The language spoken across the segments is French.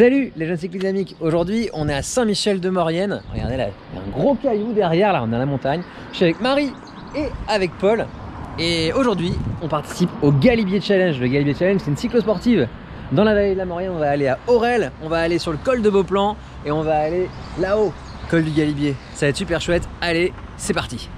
Salut les jeunes cyclistes amis, aujourd'hui on est à Saint-Michel-de-Maurienne, regardez là, il y a un gros caillou derrière, là on est à la montagne, je suis avec Marie et avec Paul. Et aujourd'hui on participe au Galibier Challenge, le Galibier Challenge c'est une cyclosportive. Dans la vallée de la Maurienne, on va aller à Aurel, on va aller sur le col de Beauplan et on va aller là-haut, col du Galibier, ça va être super chouette, allez c'est parti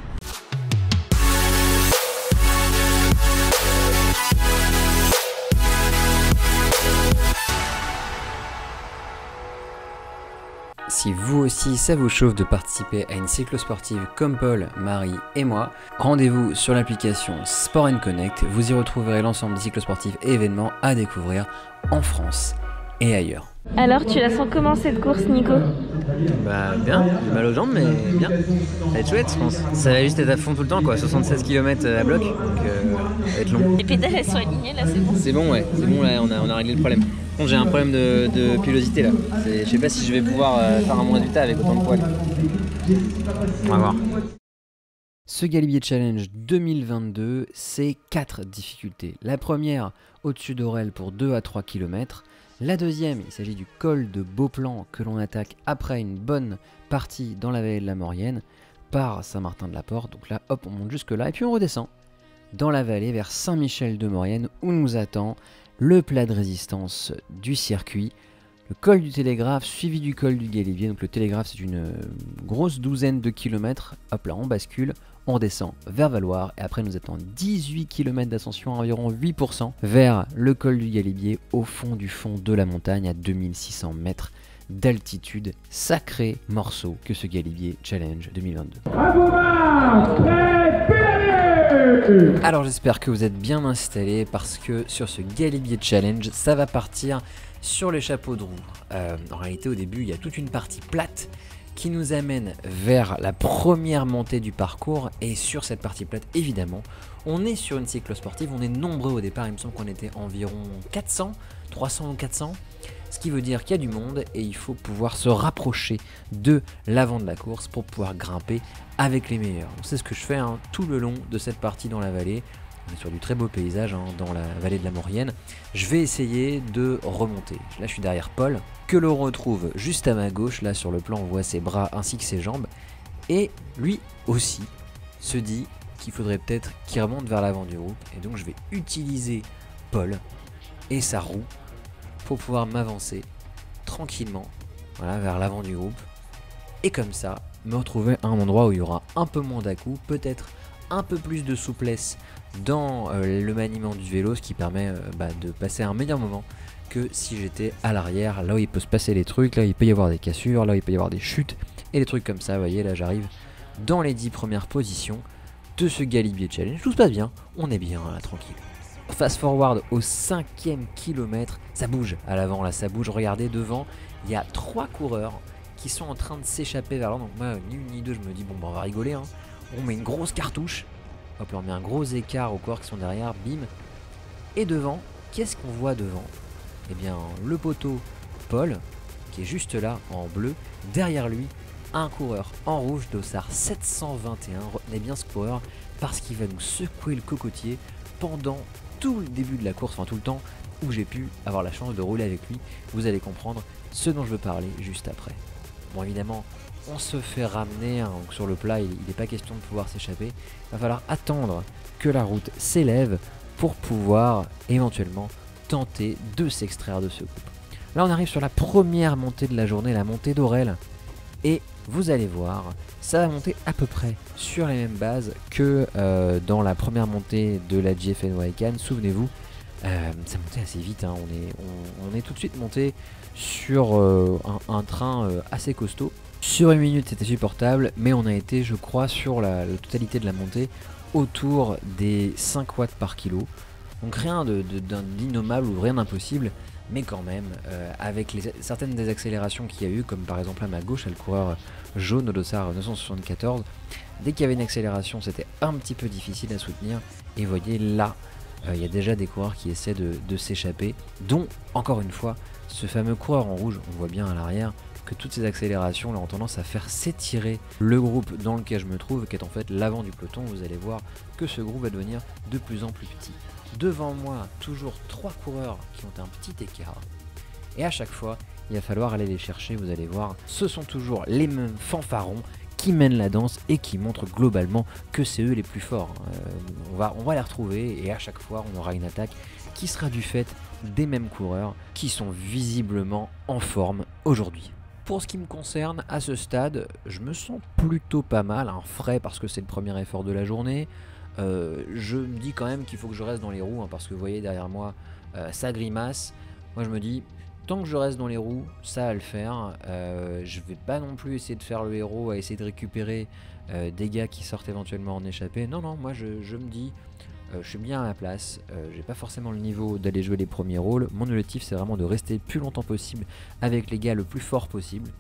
Si vous aussi ça vous chauffe de participer à une cyclosportive comme Paul, Marie et moi, rendez-vous sur l'application Sport Connect. Vous y retrouverez l'ensemble des cyclosportifs et événements à découvrir en France et ailleurs. Alors, tu la sens comment cette course, Nico? Bah bien, j'ai mal aux jambes, mais bien. Ça va être chouette, je pense. Ça va juste être à fond tout le temps, quoi. 76 km à bloc, donc euh, ça va être long. Les pédales, elles sont alignées, là, c'est bon? C'est bon, ouais. C'est bon, là, on a, on a réglé le problème. Par contre, j'ai un problème de, de pilosité, là. Je sais pas si je vais pouvoir euh, faire un bon résultat avec autant de poids. On va voir. Ce Galibier Challenge 2022, c'est 4 difficultés. La première, au-dessus d'Aurel pour 2 à 3 km. La deuxième, il s'agit du col de Beauplan que l'on attaque après une bonne partie dans la vallée de la Maurienne par Saint-Martin-de-la-Porte. Donc là, hop, on monte jusque là et puis on redescend dans la vallée vers Saint-Michel-de-Maurienne où nous attend le plat de résistance du circuit, le col du Télégraphe suivi du col du Galibier. Donc le Télégraphe, c'est une euh, grosse douzaine de kilomètres. Hop là, on bascule, on descend vers Valoir et après nous attend 18 km d'ascension, environ 8% vers le col du Galibier au fond du fond de la montagne à 2600 mètres d'altitude. Sacré morceau que ce Galibier Challenge 2022. Alors j'espère que vous êtes bien installés parce que sur ce Galibier Challenge, ça va partir sur les chapeaux de roue. Euh, en réalité, au début, il y a toute une partie plate qui nous amène vers la première montée du parcours. Et sur cette partie plate, évidemment, on est sur une cyclosportive. On est nombreux au départ. Il me semble qu'on était environ 400, 300 ou 400. Ce qui veut dire qu'il y a du monde et il faut pouvoir se rapprocher de l'avant de la course pour pouvoir grimper avec les meilleurs. C'est ce que je fais hein, tout le long de cette partie dans la vallée. On est sur du très beau paysage hein, dans la vallée de la Maurienne. Je vais essayer de remonter. Là, je suis derrière Paul, que l'on retrouve juste à ma gauche. Là, sur le plan, on voit ses bras ainsi que ses jambes. Et lui aussi se dit qu'il faudrait peut-être qu'il remonte vers l'avant du groupe. Et donc, je vais utiliser Paul et sa roue pour pouvoir m'avancer tranquillement vers l'avant du groupe. Et comme ça, me retrouver à un endroit où il y aura un peu moins d'à-coups, peut-être un peu plus de souplesse dans euh, le maniement du vélo, ce qui permet euh, bah, de passer un meilleur moment que si j'étais à l'arrière, là où il peut se passer les trucs, là où il peut y avoir des cassures, là où il peut y avoir des chutes et des trucs comme ça. Vous voyez, là j'arrive dans les 10 premières positions de ce Galibier Challenge. Tout se passe bien, on est bien tranquille. Fast forward au cinquième kilomètre, ça bouge à l'avant, là ça bouge. Regardez devant, il y a trois coureurs qui sont en train de s'échapper vers l'avant. Donc moi, ni une ni deux, je me dis bon bah on va rigoler. hein. On met une grosse cartouche, on met un gros écart aux coureurs qui sont derrière, bim. Et devant, qu'est-ce qu'on voit devant? Eh bien le poteau Paul, qui est juste là en bleu, derrière lui un coureur en rouge d'Ossard 721. Retenez bien ce coureur parce qu'il va nous secouer le cocotier pendant tout le début de la course, enfin tout le temps où j'ai pu avoir la chance de rouler avec lui. Vous allez comprendre ce dont je veux parler juste après. Bon évidemment, on se fait ramener hein, sur le plat, il n'est pas question de pouvoir s'échapper. Il va falloir attendre que la route s'élève pour pouvoir éventuellement tenter de s'extraire de ce groupe. Là on arrive sur la première montée de la journée, la montée d'Aurel. Et vous allez voir, ça va monter à peu près sur les mêmes bases que euh, dans la première montée de la GFNY Cannes. Souvenez-vous, euh, ça montait assez vite. hein. On, est, tout de suite monté sur euh, un, train assez costaud. Sur une minute, c'était supportable, mais on a été, je crois, sur la, totalité de la montée autour des 5 watts par kilo. Donc rien d'innommable ou rien d'impossible, mais quand même, euh, avec certaines des accélérations qu'il y a eu, comme par exemple à ma gauche, le coureur jaune au dossard 974, dès qu'il y avait une accélération, c'était un petit peu difficile à soutenir. Et voyez là, euh, il y a déjà des coureurs qui essaient de s'échapper, dont, encore une fois, ce fameux coureur en rouge, on voit bien à l'arrière que toutes ces accélérations ont tendance à faire s'étirer le groupe dans lequel je me trouve, qui est en fait l'avant du peloton. Vous allez voir que ce groupe va devenir de plus en plus petit. Devant moi, toujours trois coureurs qui ont un petit écart. Et à chaque fois, il va falloir aller les chercher, vous allez voir. Ce sont toujours les mêmes fanfarons qui mènent la danse et qui montrent globalement que c'est eux les plus forts. Euh, on, va, on va les retrouver et à chaque fois on aura une attaque qui sera du fait des mêmes coureurs qui sont visiblement en forme aujourd'hui. Pour ce qui me concerne, à ce stade, je me sens plutôt pas mal, un frais parce que c'est le premier effort de la journée. Euh, je me dis quand même qu'il faut que je reste dans les roues hein, parce que vous voyez derrière moi, euh, ça grimace. Moi je me dis, tant que je reste dans les roues, ça va le faire. Euh, je vais pas non plus essayer de faire le héros, à essayer de récupérer euh, des gars qui sortent éventuellement en échappée. Non, non, moi je, me dis, euh, je suis bien à ma place. J'ai pas forcément le niveau d'aller jouer les premiers rôles. Mon objectif c'est vraiment de rester le plus longtemps possible avec les gars le plus fort possible.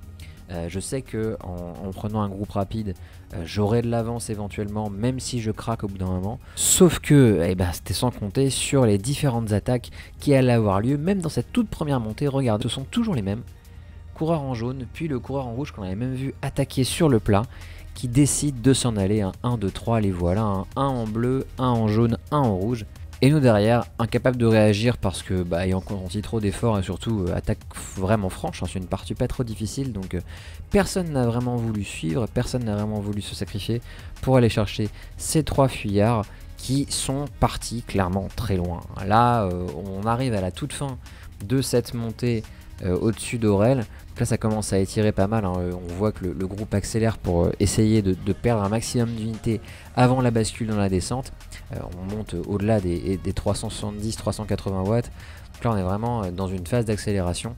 Euh, je sais que en, prenant un groupe rapide, euh, j'aurai de l'avance éventuellement, même si je craque au bout d'un moment. Sauf que eh ben, c'était sans compter sur les différentes attaques qui allaient avoir lieu, même dans cette toute première montée. Regardez, ce sont toujours les mêmes. Coureur en jaune, puis le coureur en rouge qu'on avait même vu attaquer sur le plat, qui décide de s'en aller. Un 1, 2, 3, les voilà. Un 1 en bleu, un en jaune, un en rouge. Et nous derrière, incapables de réagir parce que bah, ayant consenti trop d'efforts et surtout euh, attaque vraiment franche, hein, c'est une partie pas trop difficile donc euh, personne n'a vraiment voulu suivre, personne n'a vraiment voulu se sacrifier pour aller chercher ces trois fuyards qui sont partis clairement très loin. Là, euh, on arrive à la toute fin de cette montée au-dessus d'Aurel. Là, ça commence à étirer pas mal. Hein. On voit que le, groupe accélère pour essayer de, perdre un maximum d'unités avant la bascule dans la descente. Euh, on monte au-delà des, 370-380 watts. Donc là, on est vraiment euh, dans une phase d'accélération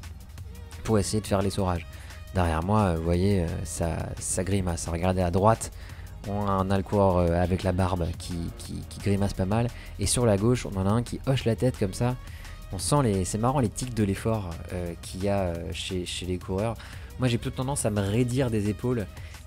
pour essayer de faire l'essorage. Derrière moi, euh, vous voyez, ça, grimace. Regardez à droite, on a un alcoor avec la barbe qui, grimace pas mal. Et sur la gauche, on en a un qui hoche la tête comme ça. On sent les. C'est marrant les tics de l'effort qu'il y a chez, les coureurs. Moi j'ai plutôt tendance à me raidir des épaules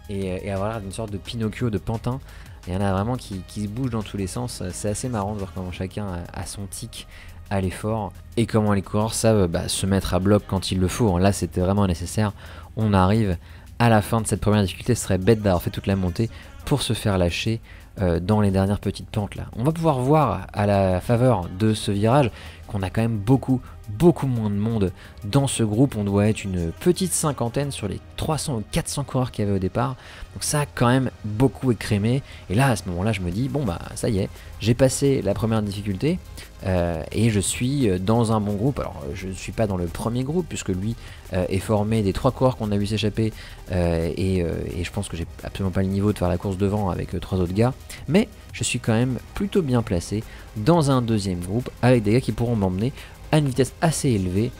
et, et avoir une sorte de Pinocchio de pantin il y en a vraiment qui, se bougent dans tous les sens. C'est assez marrant de voir comment chacun a, son tic à l'effort et comment les coureurs savent bah, se mettre à bloc quand il le faut. Là, c'était vraiment nécessaire. On arrive à la fin de cette première difficulté. Ce serait bête d'avoir fait toute la montée pour se faire lâcher euh, dans les dernières petites pentes là. On va pouvoir voir à la faveur de ce virage qu'on a quand même beaucoup, beaucoup moins de monde dans ce groupe. On doit être une petite cinquantaine sur les 300 ou 400 coureurs qu'il y avait au départ. Donc ça a quand même beaucoup écrémé. Et là, à ce moment-là, je me dis, bon bah ça y est, j'ai passé la première difficulté. Euh, et je suis dans un bon groupe. Alors, je ne suis pas dans le premier groupe, puisque lui est formé des trois coureurs qu'on a vu s'échapper. Et, et, je pense que j'ai absolument pas le niveau de faire la course devant avec trois autres gars. Mais je suis quand même plutôt bien placé dans un deuxième groupe avec des gars qui pourront m'emmener à une vitesse assez élevée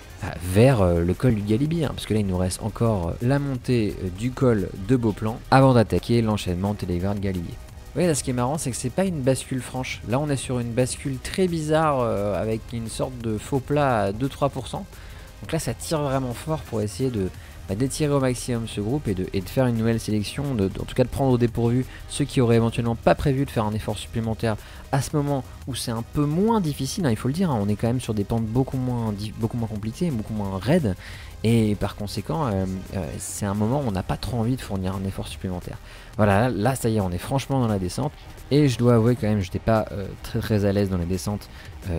vers le col du Galibier, hein, parce que là il nous reste encore la montée du col de Beauplan avant d'attaquer l'enchaînement Télégrade-Galibier. Oui, là, ce qui est marrant, c'est que c'est pas une bascule franche. Là, on est sur une bascule très bizarre euh, avec une sorte de faux plat à 2-3%. Donc là, ça tire vraiment fort pour essayer de bah, d'étirer au maximum ce groupe et de, faire une nouvelle sélection, en tout cas de prendre au dépourvu ceux qui auraient éventuellement pas prévu de faire un effort supplémentaire à ce moment où c'est un peu moins difficile, hein, il faut le dire, hein. on est quand même sur des pentes beaucoup moins, beaucoup moins compliquées, beaucoup moins raides, et par conséquent, euh, euh, c'est un moment où on n'a pas trop envie de fournir un effort supplémentaire. Voilà, là, ça y est, on est franchement dans la descente. Et je dois avouer quand même, j'étais pas euh, très très à l'aise dans les descentes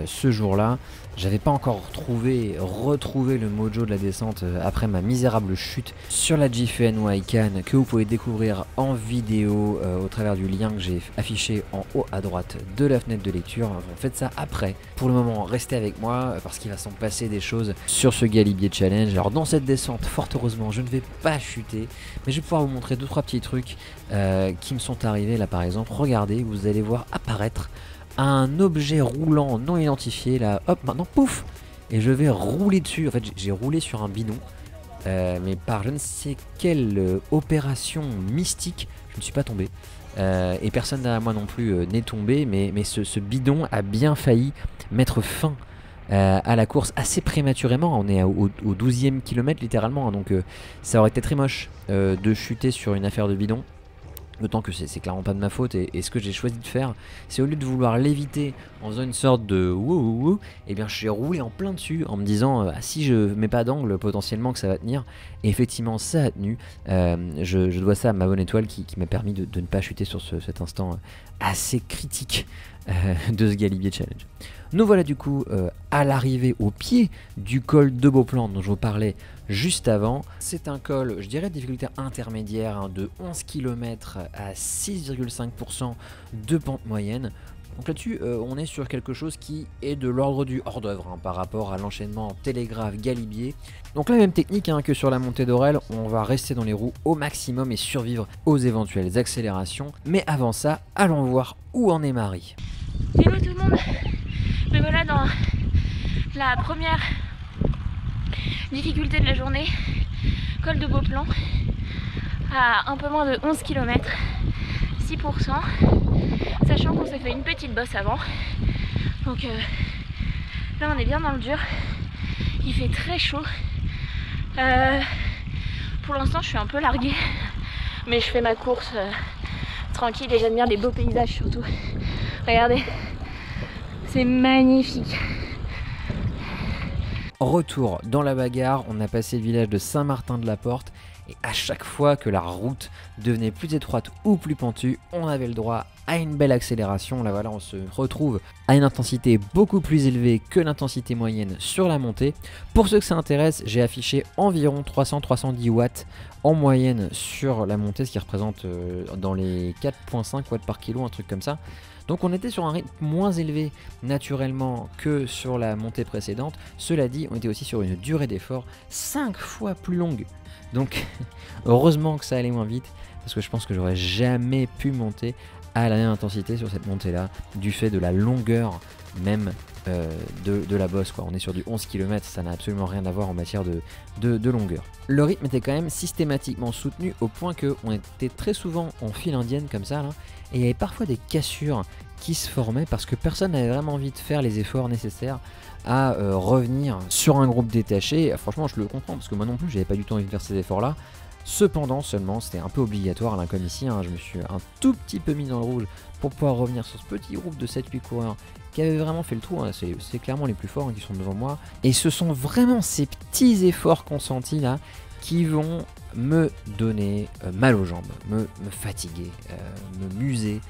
ce jour-là. J'avais pas encore trouvé, retrouvé le mojo de la descente après ma misérable chute sur la GFNY Can que vous pouvez découvrir en vidéo au travers du lien que j'ai affiché en haut à droite de la fenêtre de lecture. faites ça après. Pour le moment, restez avec moi parce qu'il va s'en passer des choses sur ce Galibier Challenge. Alors dans cette descente, fort heureusement, je ne vais pas chuter, mais je vais pouvoir vous montrer deux trois petits trucs euh, qui me sont arrivés là par exemple. Regardez, vous allez voir apparaître un objet roulant non identifié là. Hop, maintenant pouf et je vais rouler dessus. En fait, j'ai roulé sur un bidon. Euh, mais par je ne sais quelle euh, opération mystique, je ne suis pas tombé. et personne derrière moi non plus n'est tombé, mais, ce, bidon a bien failli mettre fin euh, à la course assez prématurément. On est au, 12e kilomètre littéralement, hein, donc euh, ça aurait été très moche euh, de chuter sur une affaire de bidon. D'autant que c'est clairement pas de ma faute et, ce que j'ai choisi de faire, c'est au lieu de vouloir l'éviter en faisant une sorte de wouh wouh, et eh bien je suis roulé en plein dessus en me disant ah, si je mets pas d'angle potentiellement que ça va tenir. Et effectivement ça a tenu. Je, dois ça à ma bonne étoile qui, m'a permis de, ne pas chuter sur cet instant assez critique de ce Galibier Challenge. Nous voilà du coup euh, à l'arrivée au pied du col de Beauplan dont je vous parlais juste avant. C'est un col, je dirais, de difficulté intermédiaire hein, de 11 km à 6,5% de pente moyenne. Donc là-dessus, euh, on est sur quelque chose qui est de l'ordre du hors-d'œuvre hein, par rapport à l'enchaînement télégraphe-galibier. Donc la même technique hein, que sur la montée d'Orel, on va rester dans les roues au maximum et survivre aux éventuelles accélérations. Mais avant ça, allons voir où en est Marie. Hello tout le monde Me voilà dans la première difficulté de la journée, col de Beauplan, à un peu moins de 11 km, 6%, sachant qu'on s'est fait une petite bosse avant. Donc euh, là on est bien dans le dur, il fait très chaud. Euh, pour l'instant je suis un peu larguée, mais je fais ma course euh, tranquille et j'admire les beaux paysages surtout. Regardez, c'est magnifique. Retour dans la bagarre, on a passé le village de Saint-Martin-de-la-Porte et à chaque fois que la route devenait plus étroite ou plus pentue, on avait le droit à une belle accélération. Là voilà, on se retrouve à une intensité beaucoup plus élevée que l'intensité moyenne sur la montée. Pour ceux que ça intéresse, j'ai affiché environ 300-310 watts en moyenne sur la montée, ce qui représente euh, dans les 4.5 watts par kilo, un truc comme ça. Donc on était sur un rythme moins élevé naturellement que sur la montée précédente. Cela dit, on était aussi sur une durée d'effort 5 fois plus longue. Donc heureusement que ça allait moins vite, parce que je pense que j'aurais jamais pu monter à la même intensité sur cette montée là, du fait de la longueur même euh, de, la bosse. On est sur du 11 km, ça n'a absolument rien à voir en matière de, de, longueur. Le rythme était quand même systématiquement soutenu au point qu'on était très souvent en file indienne comme ça, et il y avait parfois des cassures qui se formaient parce que personne n'avait vraiment envie de faire les efforts nécessaires à euh, revenir sur un groupe détaché. Franchement, je le comprends parce que moi non plus, j'avais pas du tout envie de faire ces efforts-là. Cependant, seulement, c'était un peu obligatoire, là, comme ici, hein, je me suis un tout petit peu mis dans le rouge pour pouvoir revenir sur ce petit groupe de 7-8 coureurs qui avaient vraiment fait le trou, hein. c'est clairement les plus forts hein, qui sont devant moi. Et ce sont vraiment ces petits efforts consentis là qui vont me donner euh, mal aux jambes, me, fatiguer, euh, me muser,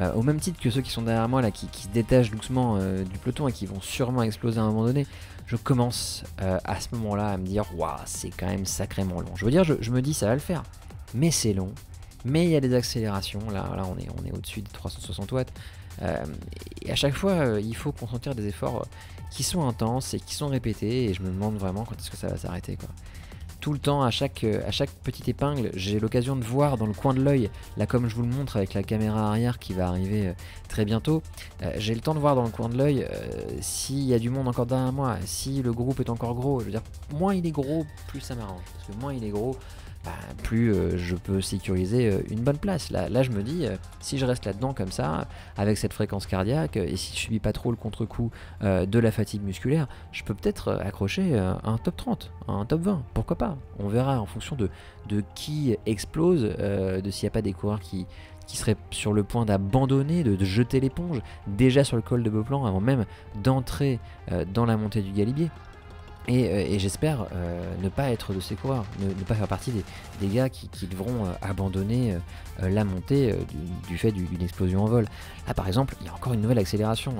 euh, au même titre que ceux qui sont derrière moi là, qui, se détachent doucement du peloton et qui vont sûrement exploser à un moment donné, je commence à ce moment-là à me dire waouh, c'est quand même sacrément long. Je veux dire, je, me dis ça va le faire, mais c'est long. Mais il y a des accélérations. Là, là on est, on est au-dessus de 360 watts. et à chaque fois, il faut consentir des efforts qui sont intenses et qui sont répétés. Et je me demande vraiment quand est-ce que ça va s'arrêter. quoi tout le temps, à chaque, euh, à chaque petite épingle, j'ai l'occasion de voir dans le coin de l'œil, là comme je vous le montre avec la caméra arrière qui va arriver euh, très bientôt, euh, j'ai le temps de voir dans le coin de l'œil s'il y a du monde encore derrière moi, si le groupe est encore gros. Je veux dire, moins il est gros, plus ça m'arrange. Parce que moins il est gros, bah, plus euh, je peux sécuriser euh, une bonne place. Là, je me dis, euh, si je reste là-dedans comme ça, avec cette fréquence cardiaque, et si je subis pas trop le contre-coup de la fatigue musculaire, je peux peut-être accrocher un top 30, un top 20, pourquoi pas? On verra en fonction de, de qui explose, de s'il n'y a pas des coureurs qui seraient sur le point d'abandonner, de, jeter l'éponge, déjà sur le col de Beauplan, avant même d'entrer dans la montée du Galibier. Euh, et, j'espère euh, ne pas être de ces coureurs, ne, pas faire partie des, gars qui, devront euh, abandonner la montée du, fait d'une explosion en vol. Là par exemple, il y a encore une nouvelle accélération.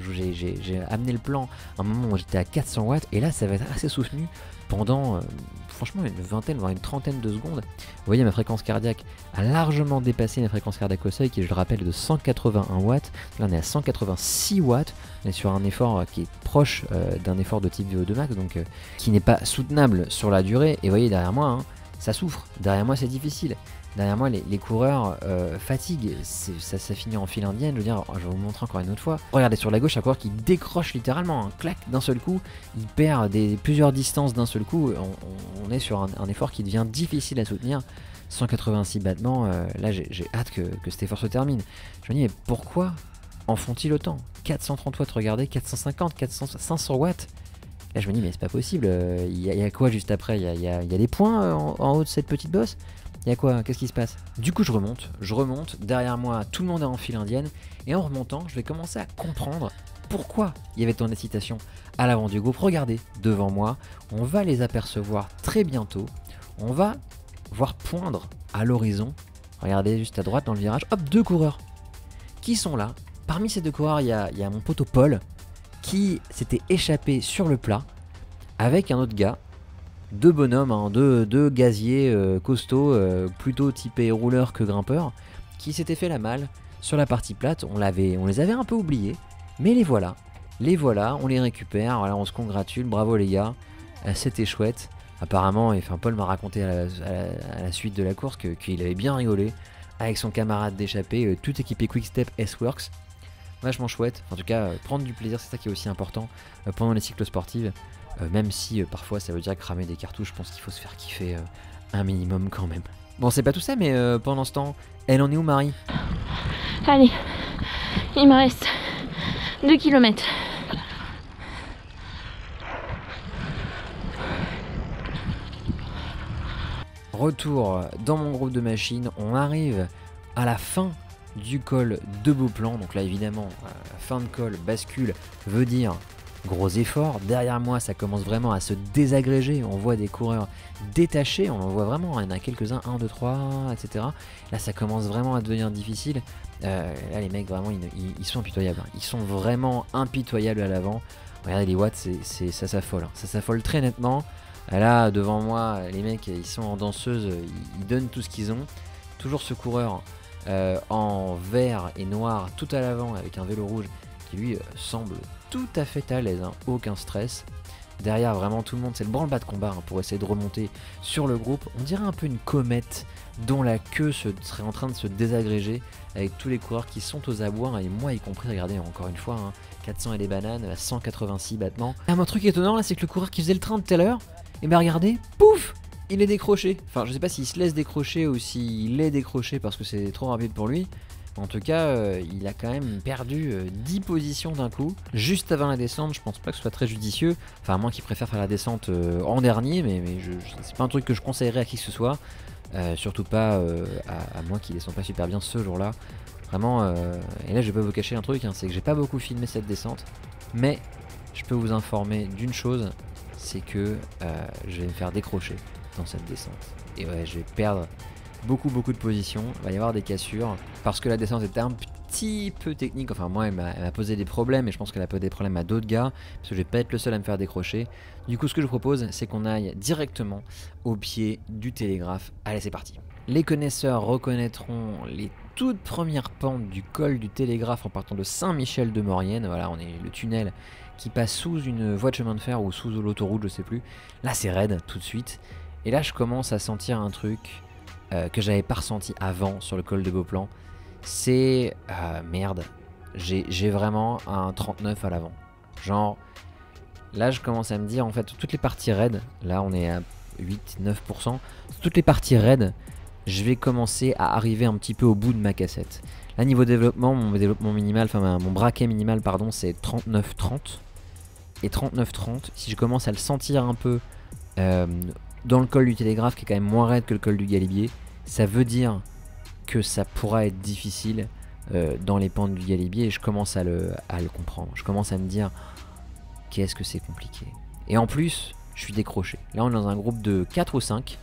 J'ai amené le plan à un moment où j'étais à 400 watts et là ça va être assez soutenu pendant franchement une vingtaine, voire une trentaine de secondes. Vous voyez, ma fréquence cardiaque a largement dépassé ma fréquence cardiaque au seuil, qui je le rappelle est de 181 watts. Là, on est à 186 watts. On est sur un effort euh, qui est proche euh, d'un effort de type VO2 max, donc euh, qui n'est pas soutenable sur la durée. Et vous voyez, derrière moi, hein, ça souffre. Derrière moi, c'est difficile. Derrière moi, les, coureurs fatiguent. Ça, finit en file indienne. Je veux dire, je vais vous montrer encore une autre fois. Regardez sur la gauche, un coureur qui décroche littéralement un clac d'un seul coup. Il perd plusieurs distances d'un seul coup. On, est sur un, effort qui devient difficile à soutenir. 186 battements, là j'ai hâte que, cet effort se termine. Je me dis, mais pourquoi en font-ils autant 430 watts, regardez, 450, 400, 500 watts. Là je me dis, mais c'est pas possible. Euh, il y, a quoi juste après? Il y, a, des points en haut de cette petite bosse? Il y a quoi? Qu'est-ce qui se passe? Du coup, je remonte, je remonte. Derrière moi, tout le monde est en file indienne. Et en remontant, je vais commencer à comprendre pourquoi il y avait tant d'excitation à l'avant du groupe. Regardez, devant moi, on va les apercevoir très bientôt. On va voir poindre à l'horizon. Regardez juste à droite dans le virage, hop, deux coureurs qui sont là. Parmi ces deux coureurs, il y a, mon poteau Paul qui s'était échappé sur le plat avec un autre gars. Deux bonhommes, hein, deux, deux, gaziers euh, costauds, euh, plutôt typés rouleurs que grimpeurs, qui s'étaient fait la malle sur la partie plate. On, l'avait, les avait un peu oubliés, mais les voilà. Les voilà, on les récupère, voilà, on se congratule, bravo les gars, euh, c'était chouette. Apparemment, enfin, Paul m'a raconté à la, suite de la course qu'il avait bien rigolé avec son camarade d'échappée, tout équipé Quickstep S-Works vachement chouette. En tout cas, euh, prendre du plaisir, c'est ça qui est aussi important euh, pendant les cycles sportifs. Euh, même si parfois ça veut dire cramer des cartouches, je pense qu'il faut se faire kiffer un minimum quand même. Bon, c'est pas tout ça, mais pendant ce temps, elle en est où, Marie? Allez, il me reste 2 km. Retour dans mon groupe de machines, on arrive à la fin du col de Beauplan. Donc là évidemment, euh, fin de col, bascule, veut dire gros effort. Derrière moi, ça commence vraiment à se désagréger. On voit des coureurs détachés, on en voit vraiment, il y en a quelques-uns, 1, 2, 3, etc. Là, ça commence vraiment à devenir difficile. Euh, là, les mecs, vraiment, ils, sont impitoyables. Hein. Ils sont vraiment impitoyables à l'avant. Regardez les watts, c'est, ça s'affole. Hein. Ça s'affole très nettement. Là, devant moi, les mecs, ils sont en danseuse, ils donnent tout ce qu'ils ont. Toujours ce coureur euh, en vert et noir tout à l'avant avec un vélo rouge qui lui euh, semble tout à fait à l'aise, hein, aucun stress. Derrière vraiment tout le monde, c'est le branle-bas de combat hein, pour essayer de remonter sur le groupe. On dirait un peu une comète dont la queue serait en train de se désagréger avec tous les coureurs qui sont aux abois et moi y compris, regardez encore une fois, 400 hein, et les bananes à 186 battements. un truc étonnant là, c'est que le coureur qui faisait le train de tout à l'heure, et eh ben regardez, pouf il est décroché. Enfin, je sais pas s'il se laisse décrocher ou s'il est décroché parce que c'est trop rapide pour lui. En tout cas, euh, il a quand même perdu 10 euh, positions d'un coup. Juste avant la descente, je pense pas que ce soit très judicieux. Enfin, à moins qu'il préfère faire la descente euh, en dernier, mais, mais c'est pas un truc que je conseillerais à qui que ce soit. surtout pas à, moi qui descend pas super bien ce jour-là. Vraiment, et là je vais pas vous cacher un truc, hein, c'est que j'ai pas beaucoup filmé cette descente. Mais je peux vous informer d'une chose, c'est que je vais me faire décrocher dans cette descente. Et ouais, je vais perdre beaucoup beaucoup de positions, il va y avoir des cassures, parce que la descente était un petit peu technique, enfin moi elle m'a posé des problèmes, et je pense qu'elle a posé des problèmes à d'autres gars, parce que je vais pas être le seul à me faire décrocher. Du coup ce que je propose, c'est qu'on aille directement au pied du télégraphe. Allez c'est parti Les connaisseurs reconnaîtront les toutes premières pentes du col du télégraphe en partant de Saint-Michel de Maurienne, voilà on est le tunnel qui passe sous une voie de chemin de fer ou sous l'autoroute, je sais plus. Là c'est raide tout de suite. Et là, je commence à sentir un truc euh, que j'avais pas ressenti avant sur le col de Beauplan. C'est. Euh, merde. J'ai vraiment un 39 à l'avant. Genre. Là, je commence à me dire, en fait, toutes les parties raides, là, on est à 8-9%. Toutes les parties raides, je vais commencer à arriver un petit peu au bout de ma cassette. Là, niveau développement, mon développement minimal, enfin, mon braquet minimal, pardon, c'est 39-30. Et 39-30, si je commence à le sentir un peu euh, dans le col du télégraphe qui est quand même moins raide que le col du Galibier, ça veut dire que ça pourra être difficile euh, dans les pentes du Galibier et je commence à le, comprendre. Je commence à me dire qu'est-ce que c'est compliqué. Et en plus, je suis décroché. Là, on est dans un groupe de 4 ou 5.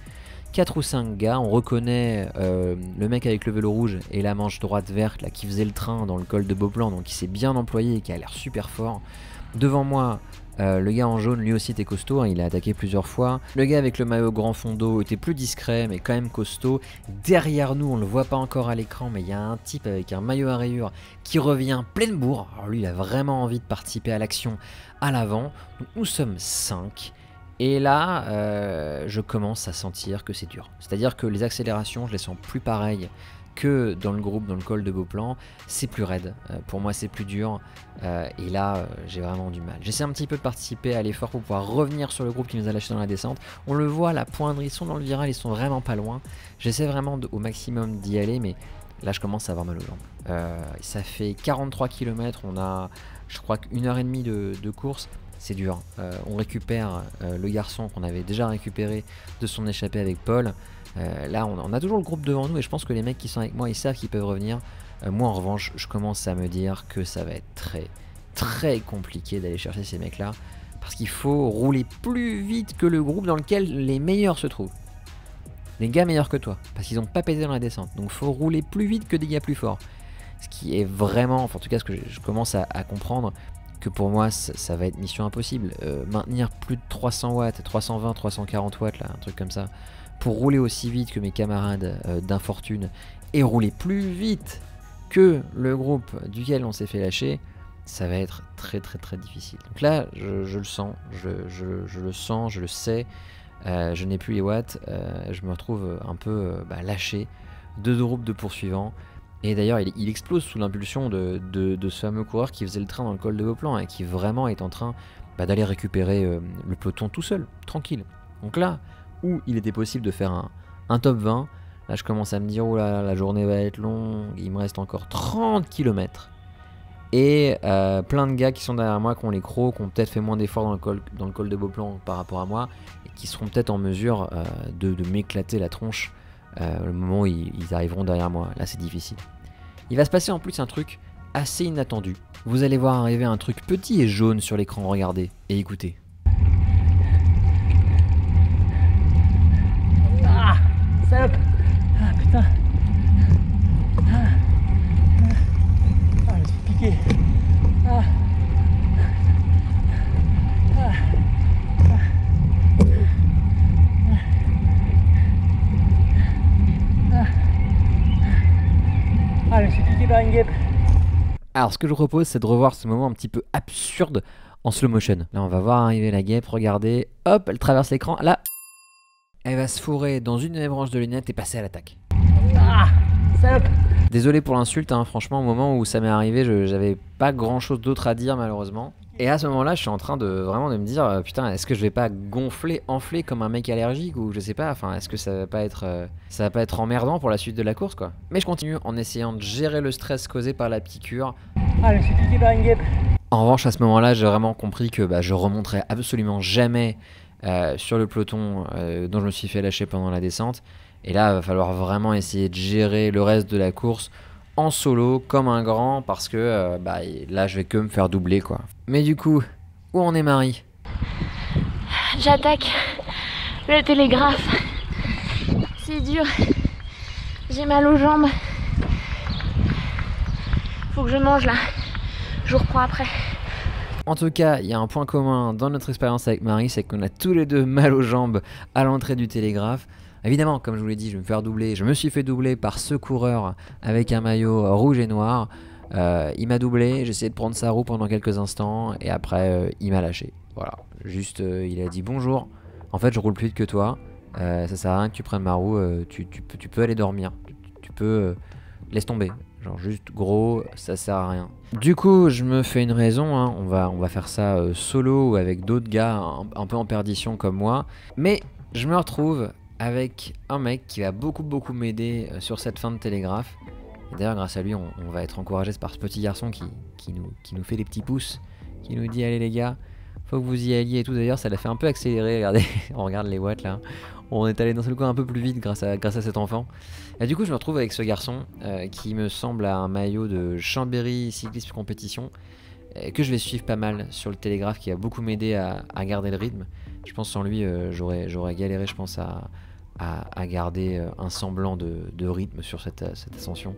4 ou 5 gars, on reconnaît euh, le mec avec le vélo rouge et la manche droite verte là, qui faisait le train dans le col de Beauplan, donc qui s'est bien employé et qui a l'air super fort. Devant moi, euh, le gars en jaune, lui aussi était costaud, hein, il a attaqué plusieurs fois. Le gars avec le maillot grand fond d'eau était plus discret, mais quand même costaud. Derrière nous, on le voit pas encore à l'écran, mais il y a un type avec un maillot à rayures qui revient pleine bourre. Alors lui, il a vraiment envie de participer à l'action à l'avant. nous sommes 5. Et là, euh, je commence à sentir que c'est dur. C'est-à-dire que les accélérations, je les sens plus pareilles que dans le groupe, dans le col de Beauplan, c'est plus raide. Euh, pour moi, c'est plus dur. Euh, et là, euh, j'ai vraiment du mal. J'essaie un petit peu de participer à l'effort pour pouvoir revenir sur le groupe qui nous a lâché dans la descente. On le voit, la poindre, ils sont dans le viral, ils sont vraiment pas loin. J'essaie vraiment au maximum d'y aller, mais là, je commence à avoir mal aux jambes. ça fait 43 km, on a, je crois, qu'une heure et demie de, de course c'est dur. on récupère le garçon qu'on avait déjà récupéré de son échappée avec Paul. Euh, là, on, a toujours le groupe devant nous et je pense que les mecs qui sont avec moi, ils savent qu'ils peuvent revenir. Euh, moi, en revanche, je commence à me dire que ça va être très, très compliqué d'aller chercher ces mecs-là. Parce qu'il faut rouler plus vite que le groupe dans lequel les meilleurs se trouvent. Les gars meilleurs que toi, parce qu'ils n'ont pas pété dans la descente. Donc il faut rouler plus vite que des gars plus forts. Ce qui est vraiment, enfin, en tout cas ce que je, commence à, comprendre, que pour moi ça, va être mission impossible. Euh, maintenir plus de 300 watts, 320, 340 watts, là, un truc comme ça, pour rouler aussi vite que mes camarades euh, d'infortune et rouler plus vite que le groupe duquel on s'est fait lâcher, ça va être très très très difficile. Donc là, je, le sens, je, le sens, je le sais, euh, je n'ai plus les watts, je me retrouve un peu bah, lâché, deux groupes de poursuivants. Et d'ailleurs, il, explose sous l'impulsion de, ce fameux coureur qui faisait le train dans le col de Beauplan et qui vraiment est en train bah, d'aller récupérer euh, le peloton tout seul, tranquille. Donc là, où il était possible de faire un, top 20, là je commence à me dire, oh là, la journée va être longue, il me reste encore 30 km. Et euh, plein de gars qui sont derrière moi, qui ont les crocs, qui ont peut-être fait moins d'efforts dans, le col, dans le col de Beauplan par rapport à moi, et qui seront peut-être en mesure euh, de m'éclater la tronche euh, le moment où ils, arriveront derrière moi. Là, c'est difficile. Il va se passer en plus un truc assez inattendu. Vous allez voir arriver un truc petit et jaune sur l'écran, regardez et écoutez. Ah, Ah putain. Ah, ah je suis piqué. Ah. Alors, ce que je vous propose, c'est de revoir ce moment un petit peu absurde en slow motion. Là, on va voir arriver la guêpe, regardez, hop, elle traverse l'écran, là, elle va se fourrer dans une de mes branches de lunettes et passer à l'attaque. Ah, Désolé pour l'insulte, hein, franchement, au moment où ça m'est arrivé, j'avais pas grand chose d'autre à dire, malheureusement. Et à ce moment-là, je suis en train de vraiment de me dire, euh, putain, est-ce que je vais pas gonfler, enfler comme un mec allergique ou je sais pas. Enfin, est-ce que ça va pas être, euh, ça va pas être emmerdant pour la suite de la course, quoi. Mais je continue en essayant de gérer le stress causé par la piqûre. Ah, je suis piqué par une guêpe. En revanche, à ce moment-là, j'ai vraiment compris que bah, je remonterai absolument jamais euh, sur le peloton dont je me suis fait lâcher pendant la descente. Et là, il va falloir vraiment essayer de gérer le reste de la course en solo comme un grand parce que euh, bah, là je vais que me faire doubler quoi. Mais du coup, où en est Marie? J'attaque le télégraphe. C'est dur. J'ai mal aux jambes. Faut que je mange là. Je reprends après. En tout cas, il y a un point commun dans notre expérience avec Marie, c'est qu'on a tous les deux mal aux jambes à l'entrée du télégraphe. Évidemment, comme je vous l'ai dit, je vais me faire doubler. Je me suis fait doubler par ce coureur avec un maillot rouge et noir. Euh, il m'a doublé, j'ai essayé de prendre sa roue pendant quelques instants et après euh, il m'a lâché. Voilà, juste euh, il a dit bonjour. En fait, je roule plus vite que toi. ça sert à rien que tu prennes ma roue. Tu, peux, tu, peux, aller dormir. Tu, peux laisse tomber. Genre juste gros, ça sert à rien. Du coup, je me fais une raison. Hein. On va on faire ça solo ou avec d'autres gars un peu en perdition comme moi. Mais je me retrouve avec un mec qui va beaucoup beaucoup m'aider euh, sur cette fin de télégraphe. D'ailleurs grâce à lui on, va être encouragé par ce petit garçon qui, nous, qui nous fait des petits pouces, qui nous dit allez les gars, faut que vous y alliez et tout. D'ailleurs ça l'a fait un peu accélérer, regardez, on regarde les watts là. On est allé dans ce coin un peu plus vite grâce à, grâce à cet enfant. Et du coup je me retrouve avec ce garçon euh, qui me semble à un maillot de Chambéry Cyclisme Compétition que je vais suivre pas mal sur le télégraphe qui a beaucoup m'aider à, garder le rythme. Je pense sans lui euh, j'aurais galéré je pense à, à, garder euh, un semblant de, rythme sur cette, ascension.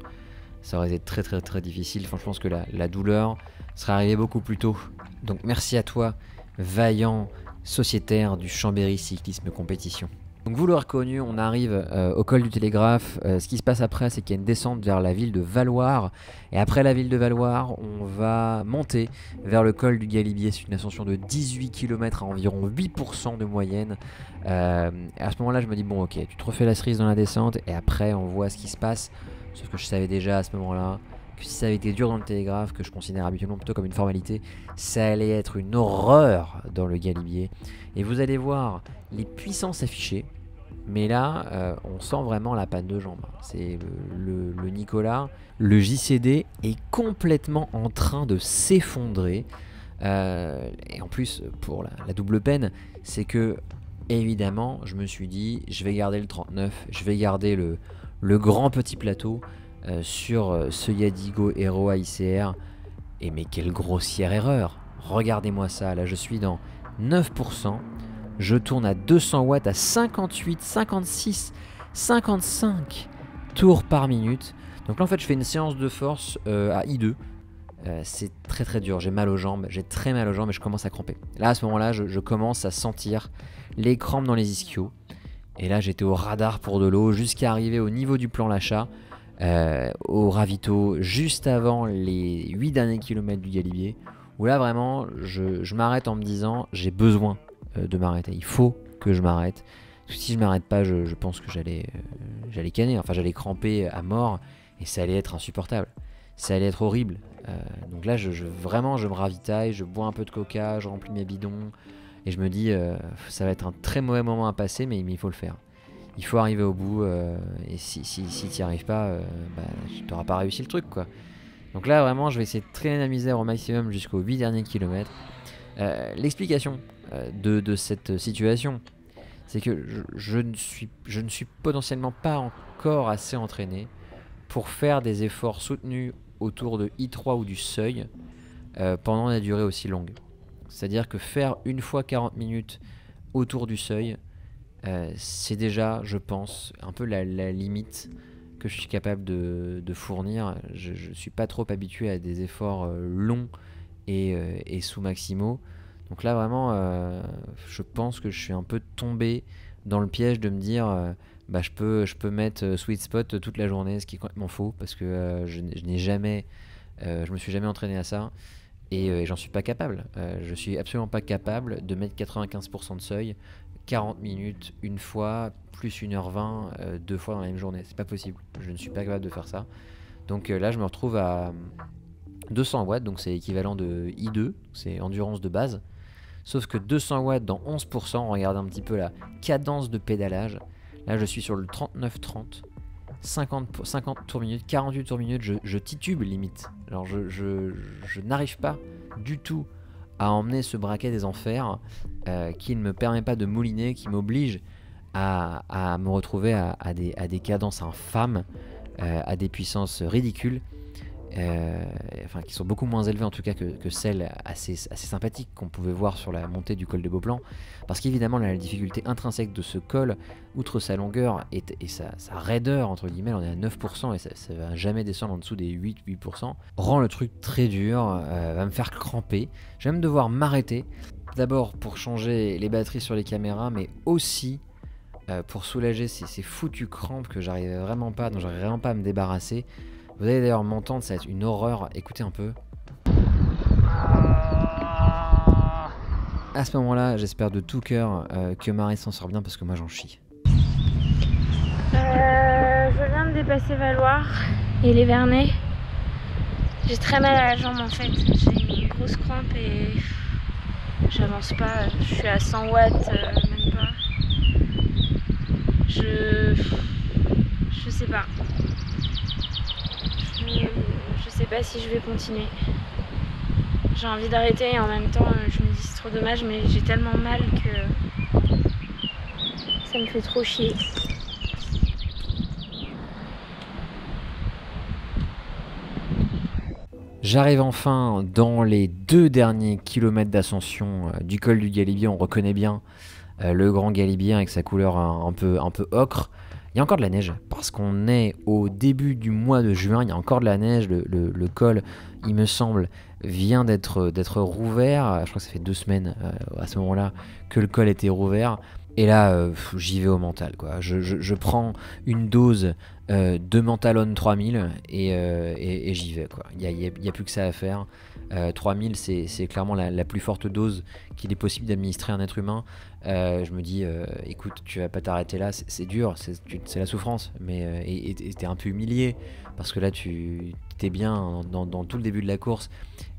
Ça aurait été très très très difficile. je pense que la, douleur serait arrivée beaucoup plus tôt. Donc merci à toi, vaillant sociétaire du Chambéry Cyclisme Compétition. Donc vous l'aurez reconnu, on arrive euh, au col du Télégraphe. Euh, ce qui se passe après, c'est qu'il y a une descente vers la ville de Valoir. Et après la ville de Valoir, on va monter vers le col du Galibier. C'est une ascension de 18 km à environ 8% de moyenne. Euh, à ce moment-là, je me dis, bon ok, tu te refais la cerise dans la descente et après on voit ce qui se passe. Sauf que je savais déjà à ce moment-là si ça avait été dur dans le Télégraphe, que je considère habituellement plutôt comme une formalité, ça allait être une horreur dans le Galibier. Et vous allez voir les puissances affichées. Mais là, euh, on sent vraiment la panne de jambes. C'est le, Nicolas. Le JCD est complètement en train de s'effondrer. Euh, et en plus, pour la, double peine, c'est que, évidemment, je me suis dit, je vais garder le 39, je vais garder le grand petit plateau euh, sur ce Yadigo Hero ICR. Et mais quelle grossière erreur Regardez-moi ça, là je suis dans 9%. Je tourne à 200 watts à 58, 56, 55 tours par minute. Donc là en fait je fais une séance de force euh, à I2 euh, c'est très très dur. J'ai mal aux jambes, j'ai très mal aux jambes et je commence à cramper. Là, à ce moment-là, je, je commence à sentir les crampes dans les ischios. Et là, j'étais au radar pour de l'eau jusqu'à arriver au niveau du plan l'achat, euh, au ravito, juste avant les 8 derniers kilomètres du Galibier, où là, vraiment, je, m'arrête en me disant j'ai besoin euh, de m'arrêter. Il faut que je m'arrête. Si je m'arrête pas, je, pense que j'allais euh, canner, enfin j'allais cramper à mort et ça allait être insupportable. Ça allait être horrible. Euh, donc là, je, vraiment, je me ravitaille, je bois un peu de coca, je remplis mes bidons et je me dis, ça va être un très mauvais moment à passer, mais, mais il faut le faire. Il faut arriver au bout euh, et si, si, tu n'y arrives pas, euh, bah, tu n'auras pas réussi le truc quoi. Donc là, vraiment, je vais essayer de traîner la misère au maximum jusqu'aux 8 derniers kilomètres. Euh, L'explication de, cette situation, c'est que je, ne suis, je ne suis potentiellement pas encore assez entraîné pour faire des efforts soutenus autour de I3 ou du seuil pendant la durée aussi longue. C'est-à-dire que faire une fois 40 minutes autour du seuil, euh, c'est déjà, je pense, un peu la, limite que je suis capable de, fournir. Je ne suis pas trop habitué à des efforts euh, longs et, euh, et sous maximaux. Donc là, vraiment, je pense que je suis un peu tombé dans le piège de me dire bah, je, peux, je peux mettre sweet spot toute la journée, ce qui est complètement faux parce que je, je n'ai jamais, je me suis jamais entraîné à ça et j'en suis pas capable. Euh, je suis absolument pas capable de mettre 95% de seuil, 40 minutes une fois, plus 1h20 euh, deux fois dans la même journée. C'est pas possible. Je ne suis pas capable de faire ça. Donc euh, là, je me retrouve à 200 watts, donc c'est équivalent de I2, c'est endurance de base. Sauf que 200 watts dans 11%, regardez un petit peu la cadence de pédalage. Là, je suis sur le 39-30. 50, pour- 50 tours minute, 48 tours minute, je, je titube limite. Alors je, je- je n'arrive pas du tout à emmener ce braquet des enfers euh, qui ne me permet pas de mouliner, qui m'oblige à, me retrouver à, à des, à des cadences infâmes, euh, à des puissances ridicules, euh, enfin qui sont beaucoup moins élevées en tout cas que, celles assez, sympathiques qu'on pouvait voir sur la montée du col de Beauplan. Parce qu'évidemment, la difficulté intrinsèque de ce col, outre sa longueur et, sa raideur, entre guillemets, on est à 9% et ça, ça va jamais descendre en dessous des 8-8%, rend le truc très dur, euh, va me faire cramper. Je vais même devoir m'arrêter, d'abord pour changer les batteries sur les caméras, mais aussi euh, pour soulager ces, ces foutues crampes que j'arrivais vraiment pas, dont j'arrivais vraiment pas à me débarrasser. Vous allez d'ailleurs m'entendre, ça va être une horreur, écoutez un peu. À ce moment-là, j'espère de tout cœur euh, que Marie s'en sort bien parce que moi j'en chie. Euh, je viens de dépasser Valoir et les Vernets. J'ai très mal à la jambe en fait. J'ai une grosse crampe et j'avance pas. Je suis à 100 watts, euh, même pas. Je. Je sais pas. Sais pas si je vais continuer. J'ai envie d'arrêter et en même temps, euh, je me dis c'est trop dommage, mais j'ai tellement mal que. Ça me fait trop chier. J'arrive enfin dans les deux derniers kilomètres d'ascension euh, du col du Galibier. On reconnaît bien euh, le grand Galibier avec sa couleur un peu, un peu ocre. Il y a encore de la neige parce qu'on est au début du mois de juin. Il y a encore de la neige. Le, col, il me semble, vient d'être rouvert. Je crois que ça fait deux semaines euh, à ce moment-là que le col était rouvert. Et là, euh, j'y vais au mental. Quoi. Je, prends une dose euh, de Mentalone 3000 et, j'y vais. Il n'y a plus que ça à faire. Euh, 3000, c'est c'est clairement la, plus forte dose qu'il est possible d'administrer à un être humain. Euh, je me dis, euh, écoute, tu vas pas t'arrêter là, c'est dur, c'est la souffrance, mais euh, t'es un peu humilié parce que là, tu t'es bien dans, tout le début de la course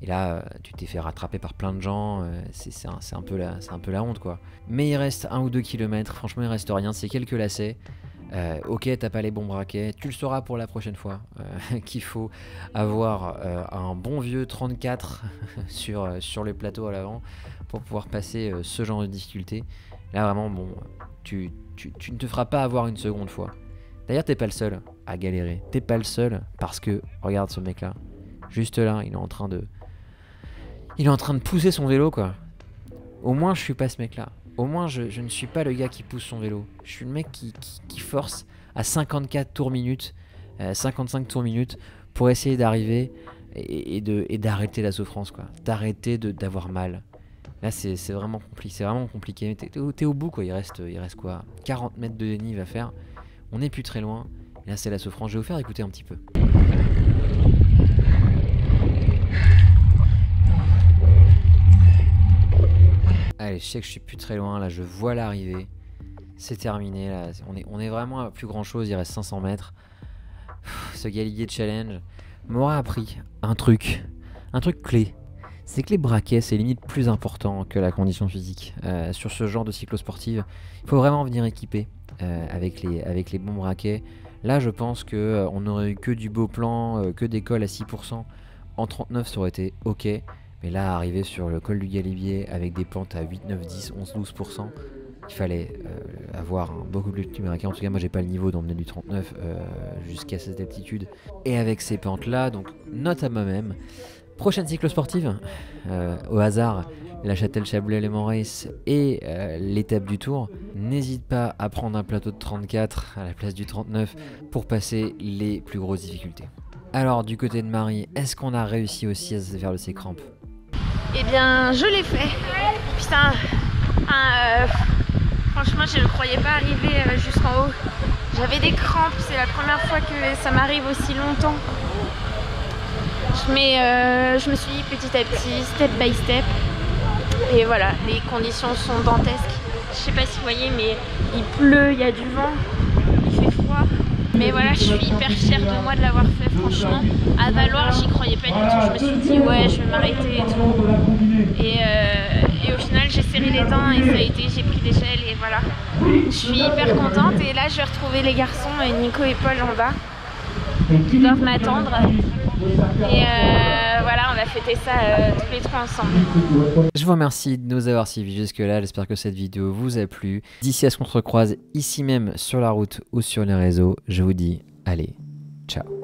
et là, euh, tu t'es fait rattraper par plein de gens. euh, c'est un, un peu la, un peu la honte, quoi. Mais il reste un ou deux kilomètres. Franchement, il reste rien. C'est quelques lacets. Euh, ok, t'as pas les bons braquets, tu le sauras pour la prochaine fois euh, qu'il faut avoir euh, un bon vieux 34 sur, sur le plateau à l'avant pour pouvoir passer ce genre de difficulté. Là vraiment, bon, tu, tu, tu ne te feras pas avoir une seconde fois. D'ailleurs, t'es pas le seul à galérer. T'es pas le seul parce que, regarde ce mec là, juste là, il est en train de. Il est en train de pousser son vélo quoi. Au moins, je suis pas ce mec là. Au moins, je, ne suis pas le gars qui pousse son vélo. Je suis le mec qui, force à 54 tours minutes, euh, 55 tours minutes, pour essayer d'arriver et, d'arrêter la souffrance quoi. D'arrêter d'avoir mal. Là c'est vraiment compliqué c'est vraiment compliqué. T'es au bout quoi. Il reste il reste quoi? 40 mètres de dénive à faire. On n'est plus très loin. Là c'est la souffrance. Je vais vous faire écouter un petit peu Je sais que je suis plus très loin, là je vois l'arrivée. C'est terminé, là. On est, vraiment à plus grand chose, il reste 500 mètres. ce Galibier Challenge m'aura appris un truc, un truc clé. C'est que les braquets, c'est limite plus important que la condition physique. Euh, sur ce genre de cyclosportive, il faut vraiment venir équipé euh, avec, les, bons braquets. Là, je pense que euh, on aurait eu que du beau plan, que des cols à 6%. En 39, ça aurait été ok. Mais là, arriver sur le col du Galibier avec des pentes à 8, 9, 10, 11, 12%, il fallait euh, avoir un beaucoup plus de numérique. En tout cas, moi, j'ai pas le niveau d'emmener du 39 euh, jusqu'à cette altitude. Et avec ces pentes-là, donc note à moi-même. Prochaine cyclosportive, euh, au hasard, la Châtel-Chablais-Léman Race et l'étape du Tour. N'hésite pas à prendre un plateau de 34 à la place du 39 pour passer les plus grosses difficultés. Alors, du côté de Marie, est-ce qu'on a réussi aussi à se faire de ses crampes Eh bien, je l'ai fait. Putain, Franchement, je ne croyais pas arriver euh, jusqu'en haut. J'avais des crampes, c'est la première fois que ça m'arrive aussi longtemps. Mais euh, je me suis dit petit à petit, step by step. Et voilà, les conditions sont dantesques. Je sais pas si vous voyez, mais il pleut, il y a du vent, il fait froid. Mais voilà, je suis hyper fière de moi de l'avoir fait, franchement. À Valoir, j'y croyais pas du tout. Je me suis dit, ouais, je vais m'arrêter et tout. Et, euh, et, au final, j'ai serré les dents et ça a été, j'ai pris des et voilà. Je suis hyper contente. Et là, je vais retrouver les garçons, Nico et Paul en bas, qui doivent m'attendre. Et euh, on va fêter ça euh, tous les trois ensemble. Je vous remercie de nous avoir suivis jusque-là. J'espère que cette vidéo vous a plu. D'ici à ce qu'on se recroise ici même sur la route ou sur les réseaux, je vous dis allez, ciao.